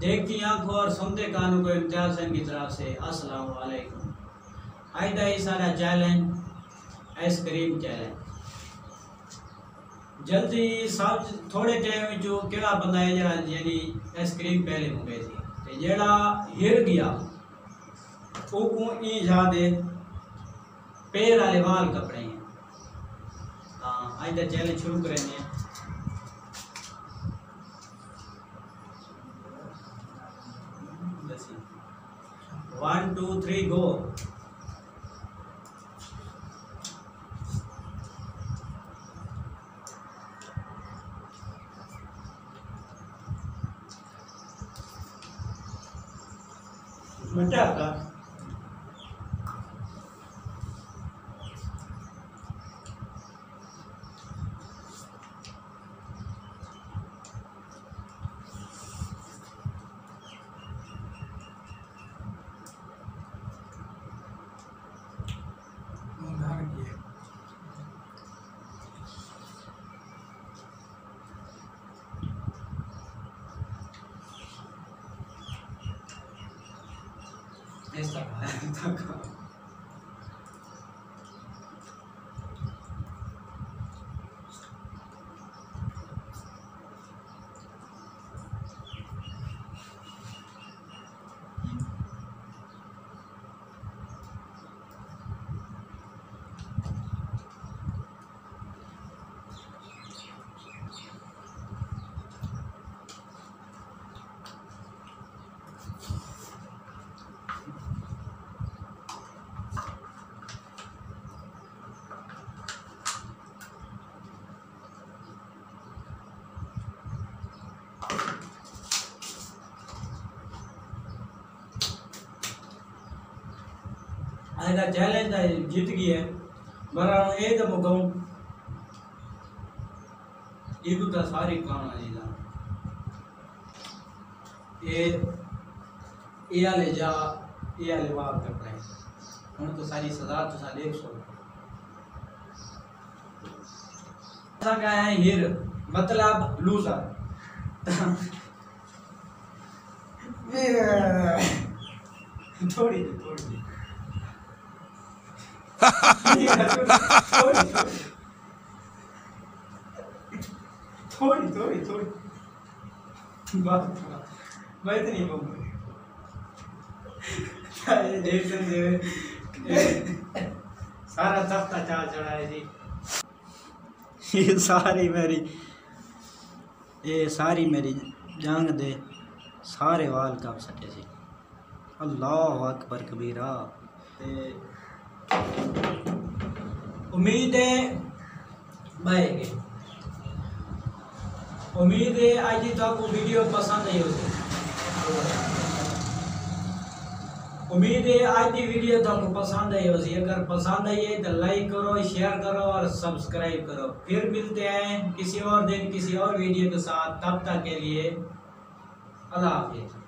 देखती आँखों और सुनते कानों को इम्तियाज़ हुसैन की तरफ़ से, अस्सलाम वालेकुम आइदा ये सारा चैलेंज, आइसक्रीम चैलेंज। जल्दी सब थोड़े टाइम जो केड़ा बंदा है जरा यानी आइसक्रीम पहले मंगे थी, ते जेड़ा हिर गया वो को ई जा दे पैर वाले वाल कपड़े हैं। हाँ आइदा चैलेंज शुरू करेंगे वन टू थ्री गो बेटा का ऐसा तक आएगा चैलेंज है जीत गई है मरा ए तो मुकाऊं भी तो सारी खाना जी ना ये ये जा वार कपड़े ਹੁਣ तो सारी सजा तो एक सौ ऐसा क्या है हिर मतलब लूजर थोड़ी थोड़ी थोड़ी थोड़ी थोड़ी बात मैं तो नहीं बोलूँ देख सारा तख्ता चाल चढ़ा जी ये सारी मेरी ये सारी मेरी जांग दे, सारे वाल कब सके सी अल्लाह अकबर कबीरा। ते उम्मीद है बाएगे उम्मीद है आज तो आपको वीडियो पसंद आई होगी उम्मीद है आज की वीडियो तो आपको पसंद आई होगी अगर पसंद आई है तो लाइक करो शेयर करो और सब्सक्राइब करो। फिर मिलते हैं किसी और दिन, किसी और वीडियो के साथ। तब तक के लिए अल्लाह हाफिज़।